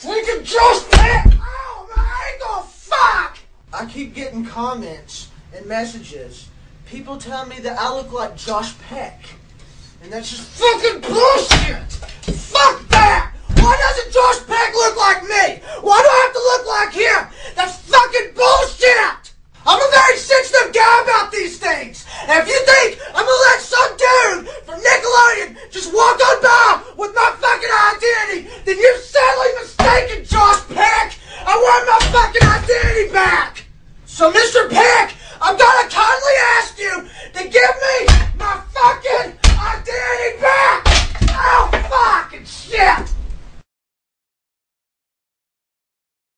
Freaking Josh Peck! Oh, my ankle! Fuck! I keep getting comments and messages. People tell me that I look like Josh Peck. And that's just fucking bullshit! Fuck that! Why doesn't Josh Peck look like me? Why do I have to look like him? That's fucking bullshit! I'm a very sensitive guy about these things. And if you think I'm gonna let some dude from Nickelodeon just walk on by with my fucking identity, then you're So, Mr. Peck, I'm gonna kindly ask you to give me my fucking identity back! Oh, fucking shit!